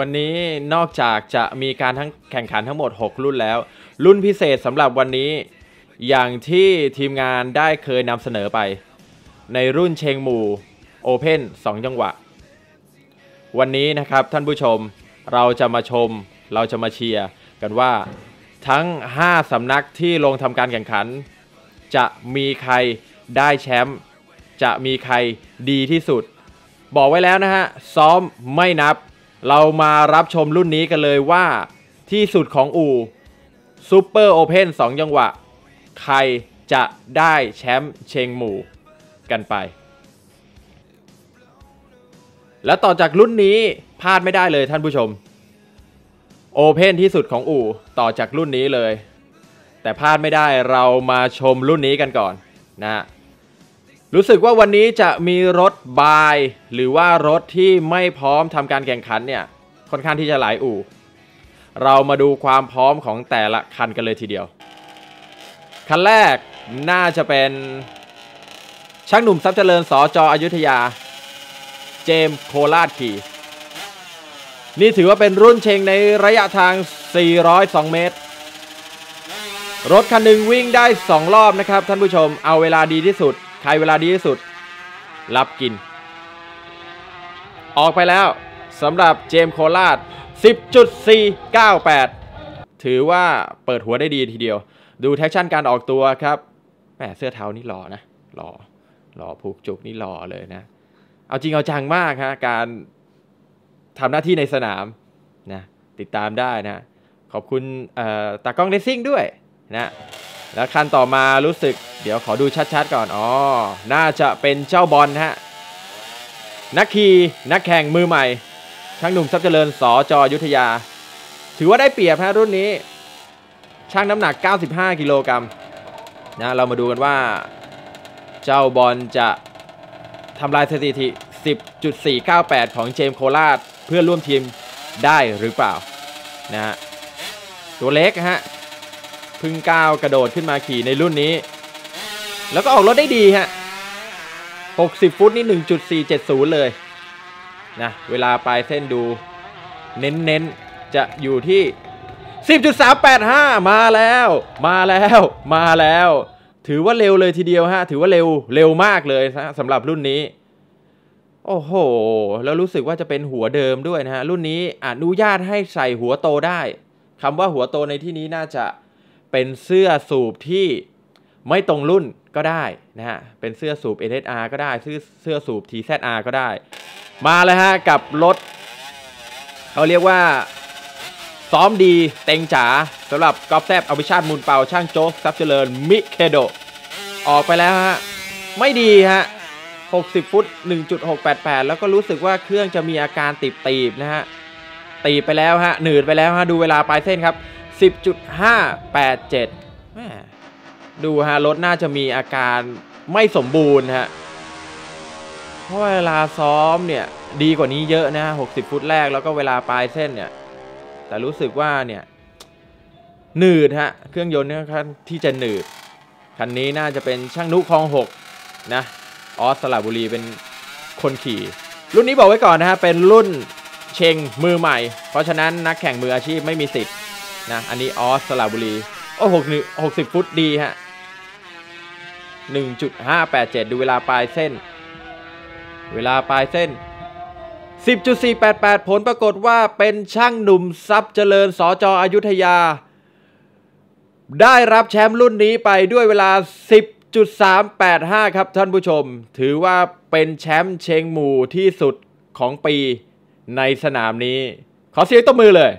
วันนี้นอกจากจะมีการทั้งแข่งขันทั้งหมด 6 รุ่นแล้ว รุ่นพิเศษสำหรับวันนี้ อย่างที่ทีมงานได้เคยนำเสนอไป ในรุ่นเชงหมู่โอเพน2จังหวะ วันนี้นะครับท่านผู้ชมเราจะมาชม เราจะมาเชียร์กันว่าทั้ง 5สำนักที่ลงทำการแข่งขัน จะมีใครได้แชมป์จะมีใครดีที่สุด บอกไว้แล้วนะฮะ ซ้อมไม่นับ เรามารับชมรุ่นนี้กันเลยว่าที่สุดของอูซูเปอร์โอเพน2จังหวะ ใครจะได้แชมป์เชงหมู่กันไป แล้วต่อจากรุ่นนี้พลาดไม่ได้เลยท่านผู้ชมโอเพนที่สุดของอู่ต่อจากรุ่นนี้เลย แต่พลาดไม่ได้เรามาชมรุ่นนี้กันก่อนนะฮะ รู้สึกว่าวันนี้จะมีรถบาย หรือว่ารถที่ไม่พร้อมทำการแข่งขันเนี่ยค่อนข้างที่จะหลายอู่ เรามาดูความพร้อมของแต่ละคันกันเลยทีเดียว คันแรกน่าจะเป็นช่างหนุ่มทรัพย์เจริญสอจออยุธยา เจมส์โคราชขี่ นี่ถือว่าเป็นรุ่นเชงในระยะทาง 402 เมตร รถคันหนึ่งวิ่งได้ 2 รอบนะครับท่านผู้ชมเอาเวลาดีที่สุด ใครเวลาดีที่สุด รับกิน ออกไปแล้วสำหรับเจมส์โคราช10.498 ถือว่าเปิดหัวได้ดีทีเดียว ดูแท็กชั่นการออกตัวครับแหมเสื้อเทานี่หล่อนะหล่อหล่อผูกจุกนี่หล่อเลยนะ เอาจริงเอาจังมากฮะการทำหน้าที่ในสนามนะติดตามได้นะ ขอบคุณตากล้องเรซิ่งด้วยนะ แล้วคันต่อมารู้สึก เดี๋ยวขอดูชัดๆก่อนอ๋อน่าจะเป็นเจ้าบอลฮะนักขี่นักแข่งมือใหม่ช่างหนุ่มทรัพย์เจริญสอจอยุทธยา ถือว่าได้เปรียบฮะรุ่นนี้ช่างน้ำหนัก 95 กิโลกรัมนะเรามาดูกันว่า เจ้าบอลจะทำลายสถิติ 10.498 ของเจมส์โคราชเพื่อร่วมทีมได้หรือเปล่านะฮะตัวเล็กฮะ พึ่งก้าวกระโดดขึ้นมาขี่ในรุ่นนี้ แล้วก็ออกรถได้ดีฮะ 60 ฟุตนี่ 1.470 เลยนะเวลาปลายเส้นดูเน้นๆ จะอยู่ที่ 10.385 มาแล้ว มาแล้วมาแล้ว ถือว่าเร็วเลยทีเดียวฮะ ถือว่าเร็วเร็วมากเลยนะสำหรับรุ่นนี้ โอ้โห แล้วรู้สึกว่าจะเป็นหัวเดิมด้วยนะฮะ รุ่นนี้อนุญาตให้ใส่หัวโตได้คำว่าหัวโตในที่นี้น่าจะ เป็นเสื้อสูบที่ไม่ตรงรุ่นก็ได้นะฮะ เป็นเสื้อสูบ NSR ก็ได้ เสื้อเสื้อสูบ TZR ก็ได้ มาเลยฮะ กับรถ เขาเรียกว่า ซ้อมดีเต็งจ๋าสำหรับกอล์ฟแซบอวิชาติมูลเปาช่างโจ๊กซับเจริญ มิเคโด ออกไปแล้วฮะ ไม่ดีฮะ 60 ฟุต 1.688 แล้วก็รู้สึกว่าเครื่องจะมีอาการติดตีบนะฮะ ตีบไปแล้วฮะ หนืดไปแล้วฮะ ดูเวลาปลายเส้นครับ 10.587แม่ดูฮะรถน่าจะมีอาการไม่สมบูรณ์ฮะเพราะเวลาซ้อมเนี่ยดีกว่านี้เยอะนะ 60 ฟุตแรกแล้วก็เวลาปลายเส้นเนี่ย แต่รู้สึกว่าเนี่ยหนืดฮะ เครื่องยนต์เนี่ยคันที่จะหนืด คันนี้น่าจะเป็นช่างนุคลองหกนะ ออสสระบุรีเป็นคนขี่ รุ่นนี้บอกไว้ก่อนนะฮะ เป็นรุ่นเชงมือใหม่ เพราะฉะนั้นนักแข่งมืออาชีพไม่มีสิทธิ์ นะอันนี้ออสสระบุรี โอ้หกหนึ่งหกสิบฟุตดีฮะหนึ่งจุดห้าแปดเจ็ดดูเวลาปลายเส้น เวลาปลายเส้น 10.488 ผลปรากฏว่าเป็นช่างหนุ่มทรัพย์เจริญสอจออยุธยา ได้รับแชมป์รุ่นนี้ไปด้วยเวลา 10.385 ครับท่านผู้ชม ถือว่าเป็นแชมป์เชงหมู่ที่สุดของปีในสนามนี้ ขอเสียงตบมือเลย